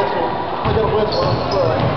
而且，他就不会投了。